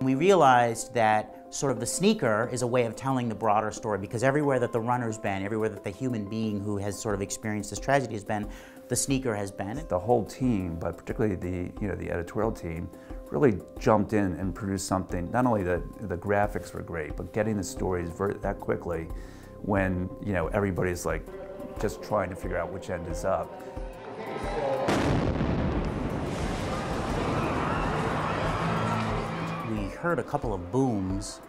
We realized that sort of the sneaker is a way of telling the broader story because everywhere that the runner's been, everywhere that the human being who has sort of experienced this tragedy has been, the sneaker has been. The whole team, but particularly the, you know, the editorial team, really jumped in and produced something. Not only the, the graphics were great, but getting the stories that quickly when, you know, everybody's like just trying to figure out which end is up. Heard a couple of booms.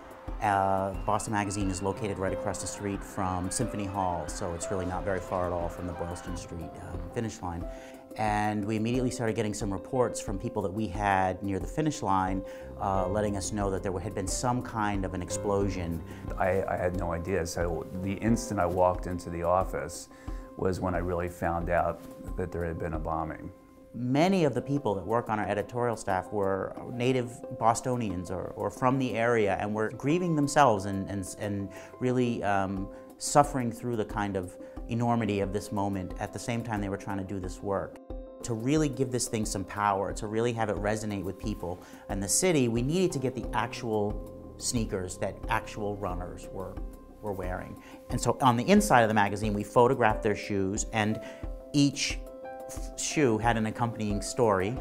Uh, Boston Magazine is located right across the street from Symphony Hall, so it's really not very far at all from the Boylston Street um, finish line. And we immediately started getting some reports from people that we had near the finish line, uh, letting us know that there had been some kind of an explosion. I, I had no idea, so the instant I walked into the office was when I really found out that there had been a bombing. Many of the people that work on our editorial staff were native Bostonians or, or from the area and were grieving themselves and, and, and really um, suffering through the kind of enormity of this moment at the same time they were trying to do this work. To really give this thing some power, to really have it resonate with people and the city, we needed to get the actual sneakers that actual runners were, were wearing. And so on the inside of the magazine, we photographed their shoes and each shoe had an accompanying story.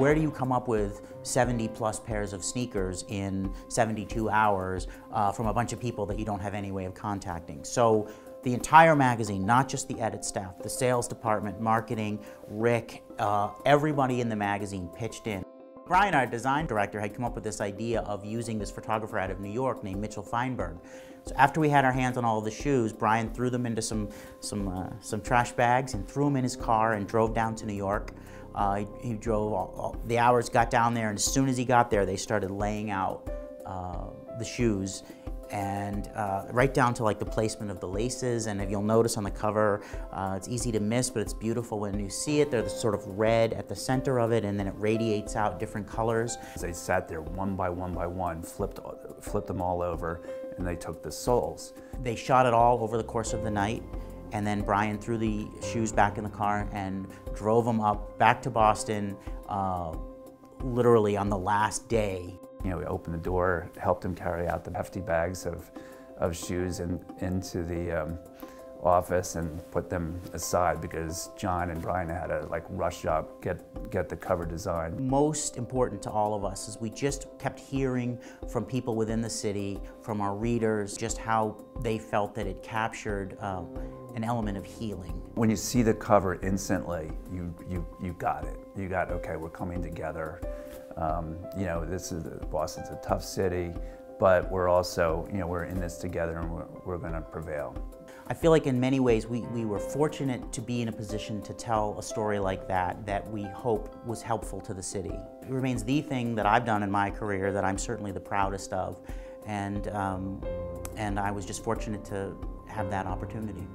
where do you come up with 70 plus pairs of sneakers in 72 hours uh, from a bunch of people that you don't have any way of contacting? So the entire magazine, not just the edit staff, the sales department, marketing, Rick, uh, everybody in the magazine pitched in. Brian, our design director, had come up with this idea of using this photographer out of New York named Mitchell Feinberg. So after we had our hands on all the shoes, Brian threw them into some, some, uh, some trash bags and threw them in his car and drove down to New York. Uh, he, he, drove all, all, the hours, got down there, and as soon as he got there, they started laying out uh, the shoes and uh, right down to like the placement of the laces. And if you'll notice on the cover, uh, it's easy to miss, but it's beautiful when you see it. They're the sort of red at the center of it, and then it radiates out different colors. They sat there one by one by one, flipped, flipped them all over, and they took the soles. They shot it all over the course of the night. And then Brian threw the shoes back in the car and drove them up back to Boston uh, literally on the last day. You know, we opened the door, helped him carry out the hefty bags of, of shoes and into the um, office and put them aside because John and Brian had to like rush up, get, get the cover design. Most important to all of us is we just kept hearing from people within the city, from our readers, just how they felt that it captured uh, an element of healing. When you see the cover instantly, you, you, you got it. You got, okay, we're coming together. Um, you know, this is, Boston's a tough city, but we're also, you know, we're in this together and we're, we're going to prevail. I feel like in many ways we, we were fortunate to be in a position to tell a story like that that we hope was helpful to the city. It remains the thing that I've done in my career that I'm certainly the proudest of and, um, and I was just fortunate to have that opportunity.